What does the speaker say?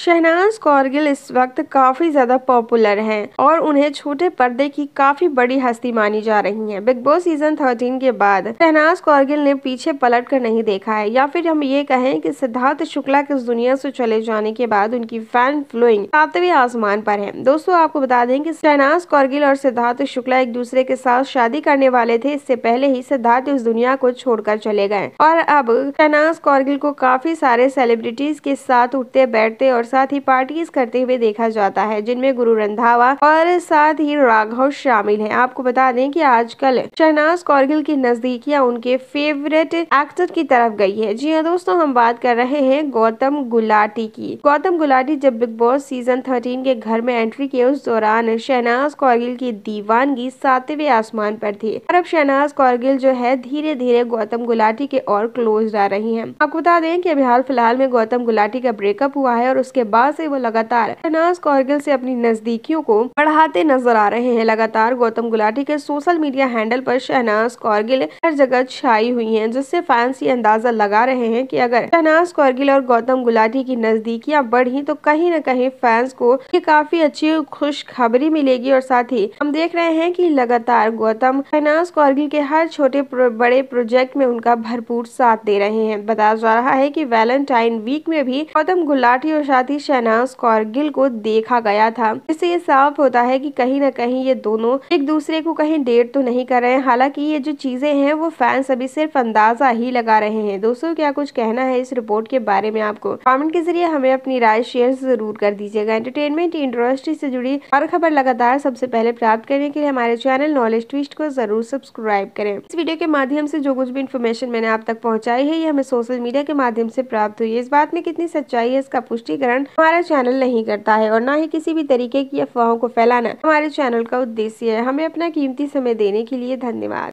शहनाज कौरगिल इस वक्त काफ़ी ज़्यादा पॉपुलर हैं और उन्हें छोटे पर्दे की काफ़ी बड़ी हस्ती मानी जा रही हैं। बिग बॉस सीज़न 13 के बाद शहनाज कौरगिल ने पीछे पलट कर नहीं देखा है। या फिर हम ये कहें कि सिद्धार्थ शुक्ला के दुनिया से चले जाने के बाद उनकी फ़ैन फ्लोइंग सातवें आसमान पर है। दोस्तों, आपको बता दें की शहनाज कौरगिल और सिद्धार्थ शुक्ला एक दूसरे के साथ शादी करने वाले थे। इससे पहले ही सिद्धार्थ इस दुनिया को छोड़कर चले गए। और अब शहनाज कौरगिल को काफ़ी सारे सेलिब्रिटीज के साथ उठते बैठते और साथ ही पार्टीज़ करते हुए देखा जाता है, जिनमें गुरु रंधावा और साथ ही राघव शामिल हैं। आपको बता दें कि आजकल शहनाज कौरगिल की नजदीकियाँ उनके फेवरेट एक्टर की तरफ़ गई है। जी हाँ दोस्तों, हम बात कर रहे हैं गौतम गुलाटी की। गौतम गुलाटी जब बिग बॉस सीज़न थर्टीन के घर में एंट्री किए, उस दौरान शहनाज कौरगिल की दीवानगी सातवें आसमान पर थी। और अब शहनाज कौरगिल जो है धीरे धीरे गौतम गुलाटी के और क्लोज जा रही है। आपको बता दें कि अभी हाल फ़िलहाल में गौतम गुलाटी का ब्रेकअप हुआ है और उसके उसके बाद से वो लगातार शहनाज कौरगिल से अपनी नजदीकियों को बढ़ाते नज़र आ रहे हैं। लगातार गौतम गुलाटी के सोशल मीडिया हैंडल पर शहनाज कौरगिल हर जगह छाई हुई हैं, जिससे फैंस ये अंदाज़ा लगा रहे हैं कि अगर शहनाज कौरगिल और गौतम गुलाटी की नजदीकियाँ बढ़ी तो कहीं न कहीं फैंस को काफ़ी अच्छी खुश खबरी मिलेगी। और साथ ही हम देख रहे हैं कि लगातार गौतम शहनाज कौरगिल के हर छोटे बड़े प्रोजेक्ट में उनका भरपूर साथ दे रहे हैं। बताया जा रहा है की वैलेंटाइन वीक में भी गौतम गुलाटी और साथ ही शहनाज कौरगिल को देखा गया था। इससे ये साफ़ होता है कि कहीं ना कहीं ये दोनों एक दूसरे को कहीं डेट तो नहीं कर रहे हैं। हालाँकि ये जो चीज़ें हैं, वो फैंस अभी सिर्फ़ अंदाज़ा ही लगा रहे हैं। दोस्तों, क्या कुछ कहना है इस रिपोर्ट के बारे में आपको? कमेंट के ज़रिए हमें अपनी राय शेयर ज़रूर कर दीजिएगा। एंटरटेनमेंट इंडस्ट्री से जुड़ी हर खबर लगातार सबसे पहले प्राप्त करने के लिए हमारे चैनल नॉलेज ट्विस्ट को ज़रूर सब्सक्राइब करें। इस वीडियो के माध्यम से जो कुछ भी इन्फॉर्मेशन मैंने आप तक पहुंचाई है, ये हमें सोशल मीडिया के माध्यम से प्राप्त हुई है। इस बात में कितनी सच्चाई है, इसका पुष्टिकरण हमारा चैनल नहीं करता है और न ही किसी भी तरीके की अफवाहों को फैलाना हमारे चैनल का उद्देश्य है। हमें अपना कीमती समय देने के लिए धन्यवाद।